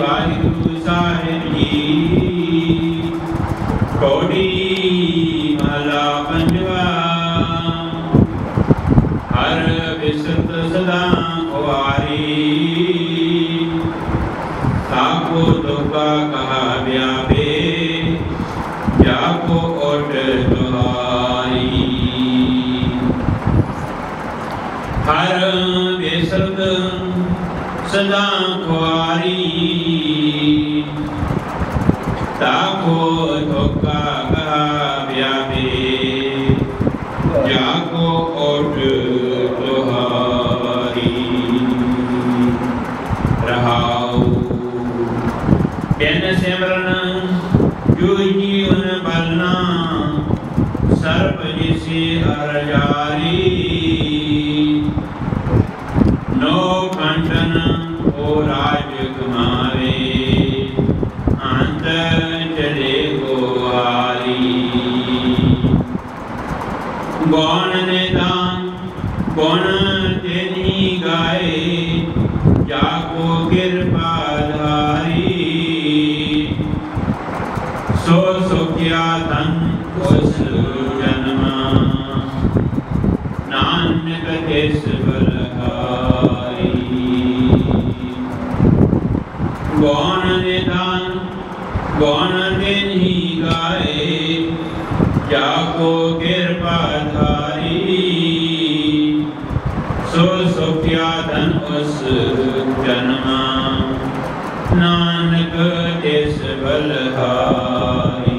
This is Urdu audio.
واحد ساحلی کوڑی ملا پنجوا ہر بست صدا قواری تاکو دوکا کہا بیا بے جا اوٹ دواری ہر بست سدا کواری تاکو دھوکا گا بیا بے جاگو اوٹ دوہاری رہاؤ۔ بین سمرن جو جیون بلنا سرپ جسی ارجاری۔ بوننے دان بون تینی گائے جاگو کرپا دھاری سو سو کیا تن اس جنما نانک کس بلہاری بوننے دان بون تینی گائے جاگو کرپا ਸੁਖਿਆ ਧਨ ਉਸ ਜਨਮਾ ਨਾਨਕ ਤਿਸ ਬਲਹਾਰੀ